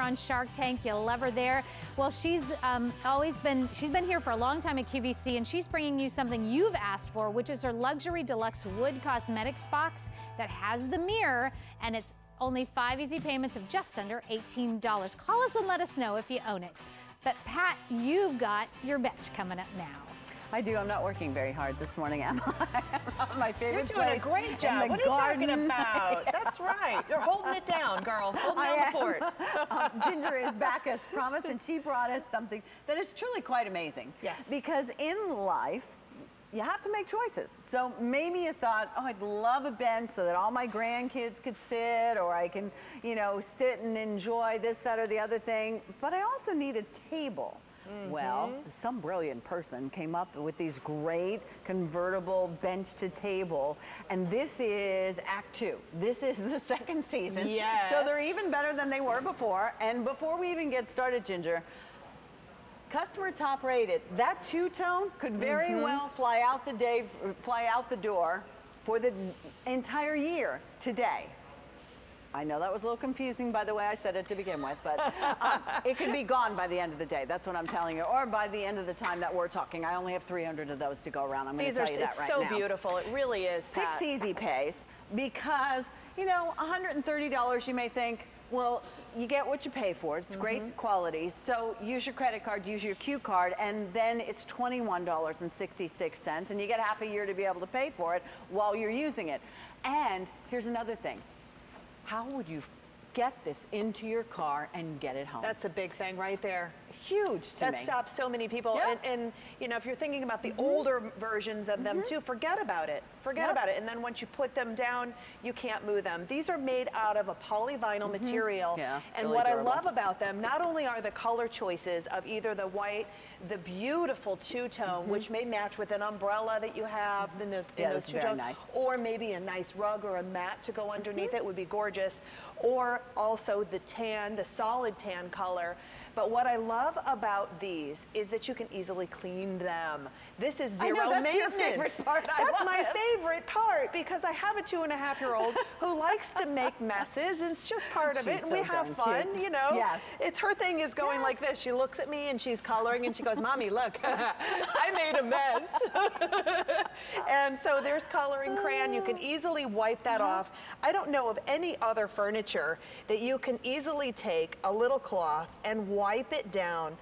on Shark Tank. You'll love her there. Well, she's um, always been, she's been here for a long time at QVC and she's bringing you something you've asked for, which is her luxury deluxe wood cosmetics box that has the mirror and it's only five easy payments of just under $18. Call us and let us know if you own it. But Pat, you've got your bench coming up now. I do. I'm not working very hard this morning, am I? my favorite You're doing a great job. What are you talking about? That's right. You're holding it down, girl. Holding down the fort. um, Ginger is back as promised, and she brought us something that is truly quite amazing. Yes. Because in life, you have to make choices. So maybe you thought, oh, I'd love a bench so that all my grandkids could sit, or I can, you know, sit and enjoy this, that, or the other thing. But I also need a table. Mm -hmm. Well, some brilliant person came up with these great convertible bench to table, and this is Act Two. This is the second season. Yes. So they're even better than they were before. And before we even get started, Ginger, customer top rated. That two-tone could very mm -hmm. well fly out the day, fly out the door for the entire year today. I know that was a little confusing by the way I said it to begin with, but um, it could be gone by the end of the day. That's what I'm telling you. Or by the end of the time that we're talking. I only have 300 of those to go around. I'm going to tell you that right so now. so beautiful. It really is, Pat. Six easy pays because, you know, $130 you may think, well, you get what you pay for. It's mm -hmm. great mm-hmm. quality. So use your credit card, use your Q card, and then it's $21.66, and you get half a year to be able to pay for it while you're using it. And here's another thing how would you get this into your car and get it home? That's a big thing right there huge to that me. That stops so many people. Yep. And, and, you know, if you're thinking about the mm -hmm. older versions of mm -hmm. them too, forget about it. Forget yep. about it. And then once you put them down, you can't move them. These are made out of a polyvinyl mm -hmm. material. Yeah, and really what durable. I love about them, not only are the color choices of either the white, the beautiful two-tone, mm-hmm. which may match with an umbrella that you have in, the, in yeah, those two tones, nice. or maybe a nice rug or a mat to go underneath it would be gorgeous, or also the tan, the solid tan color. But what I love about these is that you can easily clean them. This is zero I know, that's maintenance. Your favorite part. That's my favorite part because I have a two and a half year old who likes to make messes. It's just part of she's it. So we have fun, cute. you know. Yes. It's her thing is going yes. like this. She looks at me and she's coloring and she goes, Mommy, look, I made a mess. and so there's coloring crayon. You can easily wipe that uh-huh. off. I don't know of any other furniture that you can easily take a little cloth and wipe it down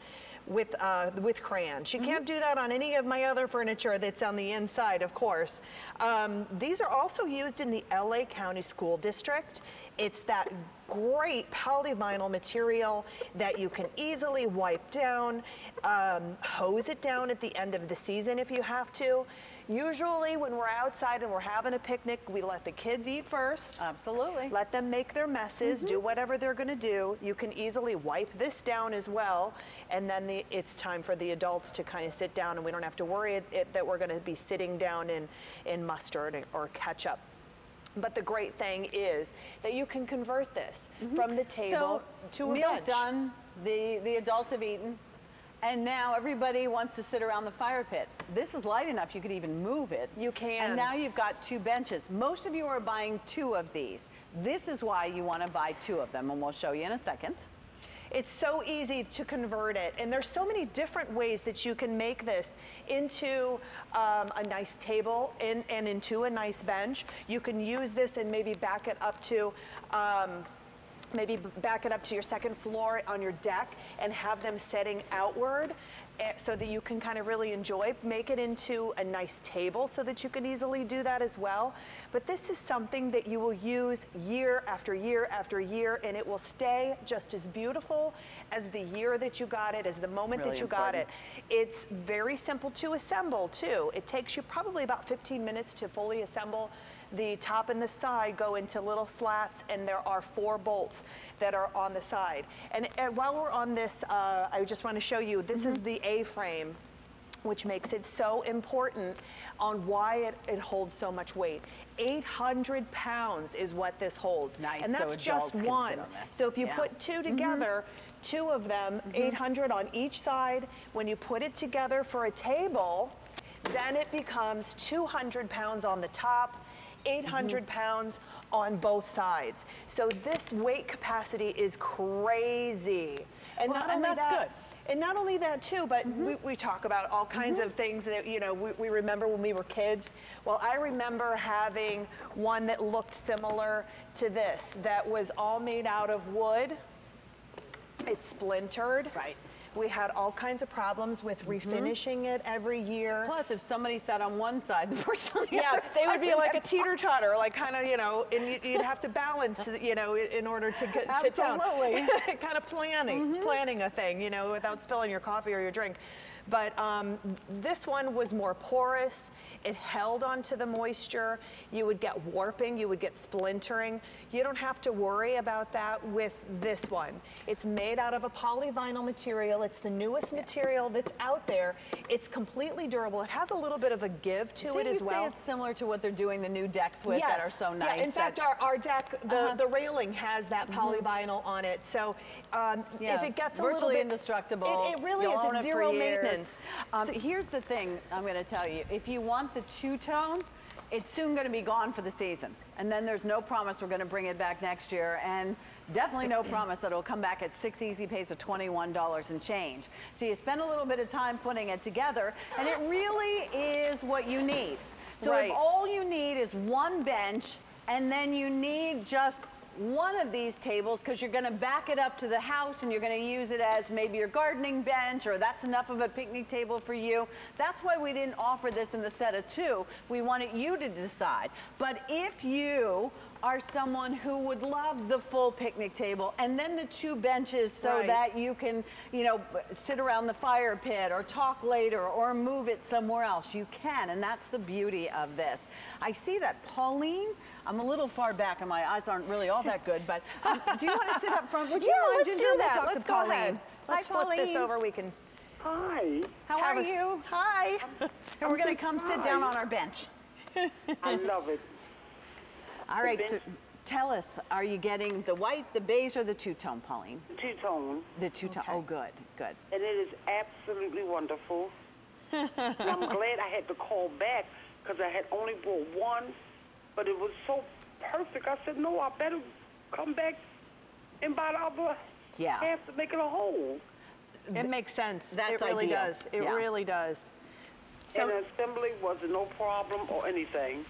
with, uh, with crayons. You mm -hmm. can't do that on any of my other furniture that's on the inside, of course. Um, these are also used in the LA County School District. It's that great polyvinyl material that you can easily wipe down, um, hose it down at the end of the season if you have to. Usually when we're outside and we're having a picnic, we let the kids eat first. Absolutely. Let them make their messes, mm -hmm. do whatever they're gonna do. You can easily wipe this down as well, and then the, it's time for the adults to kind of sit down and we don't have to worry it, it, that we're gonna be sitting down in, in mustard or ketchup. But the great thing is that you can convert this mm -hmm. from the table so, to a meal's bench. done, the, the adults have eaten, and now everybody wants to sit around the fire pit. This is light enough, you could even move it. You can. And now you've got two benches. Most of you are buying two of these. This is why you want to buy two of them, and we'll show you in a second. It's so easy to convert it. And there's so many different ways that you can make this into um, a nice table and, and into a nice bench. You can use this and maybe back it up to um, maybe back it up to your second floor on your deck and have them setting outward Eh, so that you can kind of really enjoy. Make it into a nice table so that you can easily do that as well. But this is something that you will use year after year after year and it will stay just as beautiful as the year that you got it, as the moment really that you important. got it. It's very simple to assemble too. It takes you probably about 15 minutes to fully assemble the top and the side go into little slats and there are four bolts that are on the side. And, and while we're on this, uh, I just want to show you, this mm -hmm. is mm-hmm. the A-frame which makes it so important on why it, it, holds so much weight. 800 pounds is what this holds. Nice. And that's so just one. On so if you yeah. put two mm-hmm. together, mm -hmm. two of them, mm -hmm. 800 on each side, when you put it together for a table, then it becomes 200 pounds on the top 800 Mm-hmm. pounds on both sides. So this weight capacity is crazy. And Well, not and only that's that, good. Mm-hmm. and not only that too, but we, we talk about all kinds of things that you know we, we remember when we were kids. Well, I remember having one that looked similar to this, that was all made out of wood. It splintered. Right. We had all kinds of problems with refinishing it every year. Plus, if somebody sat on one side, the person on the Yeah, other they would be like a teeter totter, like kind of, you know, and you- you'd have to balance, you know, in order to get, sit down. Absolutely. Mm-hmm. kind of planning, planning a thing, you know, without spilling your coffee or your drink. But um, this one was more porous. It held onto the moisture. You would get warping, you would get splintering. You don't have to worry about that with this one. It's made out of a polyvinyl material. It's the newest material that's out there. It's completely durable. It has a little bit of a give to Didn't it as you well. say it's similar to what they're doing the new decks with that are so nice? Yeah, in fact, our, our deck, the, Uh-huh. the railing has that polyvinyl on it. So um, Yeah, if it gets a virtually little bit indestructible. it, it really You'll is. It's zero years. maintenance. Um, So- here's the thing I'm going to tell you. If you want the two tone, it's soon going to be gone for the season. And then there's no promise we're going to bring it back next year. And definitely no promise that it'll come back at six easy pays of $21 and change. So you spend a little bit of time putting it together, and it really is what you need. So Right. if all you need is one bench, and then you need just one of these tables because you're going to back it up to the house and you're going to use it as maybe your gardening bench or that's enough of a picnic table for you. That's why we didn't offer this in the set of two. We wanted you to decide. But if you are someone who would love the full picnic table and then the two benches so Right. that you can, you know, sit around the fire pit or talk later or move it somewhere else. You can, and that's the beauty of this. I see that Pauline. I'm a little far back and my eyes aren't really all that good, but um, do you want to sit up front? Would you yeah, mind, let's Ginger? do We'll that. talk to Let's go Pauline. ahead. Let's Hi, flip this Pauline. over. We can. Hi, How have are a s- you? Hi. And we're going to come sit down Hi. on our bench. I love it. All right, so tell us, are you getting the white, the beige, or the two-tone, Pauline? Two tone, The two-tone. Oh, good, good. and it is absolutely wonderful. I'm glad I had to call back because I had only bought one, but it was so perfect. I said, no, I better come back and buy the other Yeah. half to make it a whole. It makes sense. That's it really ideal. does. It Yeah. really does. So, and assembly was no problem or anything.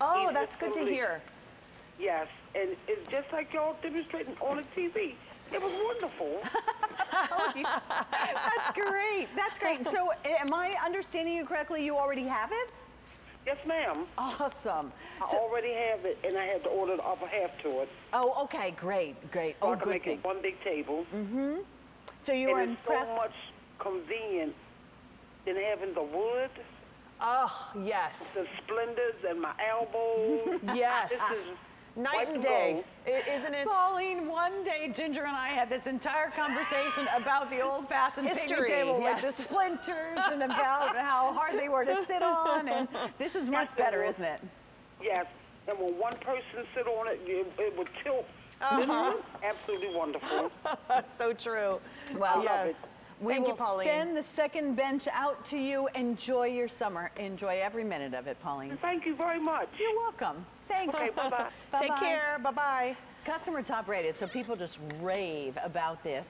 Oh, that's good to hear. Yes, and it's just like y'all demonstrating on the TV. It was wonderful. That's great. That's great. So, am I understanding you correctly? You already have it? yes, ma'am. Awesome. I So- already have it, and I had to order the upper half to it. oh, okay, great, great. So Oh, I can good make thing. it one big table. Mm-hmm. So you were and it's impressed. so much convenient than having the wood, Oh, yes. the splendors, and my elbows. Yes. This is Night and and day. gold. I- Isn't it? Pauline, one day Ginger and I had this entire conversation about the old-fashioned picnic table yes. with the splinters and about how hard they were to sit on. And this is much Yes, better, isn't it? Yes, and when one person sit on it, it, it would tilt. Uh-huh. Absolutely wonderful. so true. Well, yes. We Thank will you, Pauline. send the second bench out to you. Enjoy your summer. Enjoy every minute of it, Pauline. Thank you very much. You're welcome. Thanks. Okay, bye-bye. Take care. Bye bye. Customer top rated, so people just rave about this.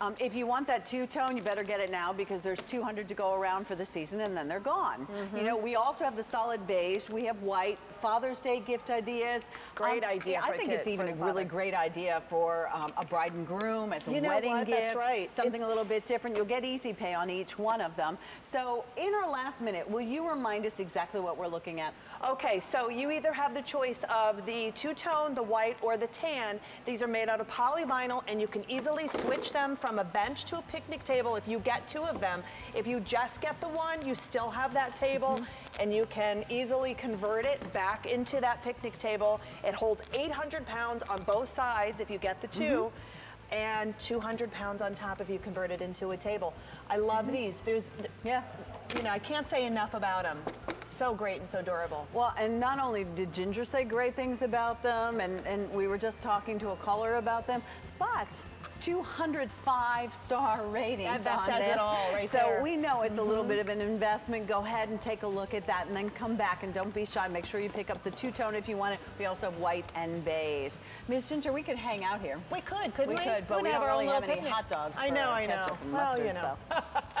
Um, if you want that two-tone, you better get it now because there's 200 to go around for the season and then they're gone. Mm-hmm. You know, we also have the solid beige, we have white, Father's Day gift ideas. Um, Great idea I think kid- it's even a really great idea for um, a bride and groom as a You know wedding what? gift. That's right. Something a little bit different. You'll get easy pay on each one of them. So in our last minute, will you remind us exactly what we're looking at? Okay, so you either have the choice of the two-tone, the white, or the tan. These are made out of polyvinyl, and you can easily switch them from a bench to a picnic table if you get two of them. If you just get the one, you still have that table, mm-hmm. and you can easily convert it back into that picnic table. It holds 800 pounds on both sides if you get the 2 mm-hmm. and 200 pounds on top if you convert it into a table. I love mm-hmm. these. There's, Yeah. you know, I can't say enough about them. So great and so durable. Well, and not only did Ginger say great things about them, and, and we were just talking to a caller about them, but 205 star ratings That- that on this. all right so there. Mm-hmm. we know it's a little bit of an investment. Go ahead and take a look at that and then come back and don't be shy. Make sure you pick up the two-tone if you want it. We also have white and beige. Ms. Ginger, we could hang out here. We could, couldn't We we? could, but We'd we don't our really have any picnic. hot dogs I know, I know. well, you know. so.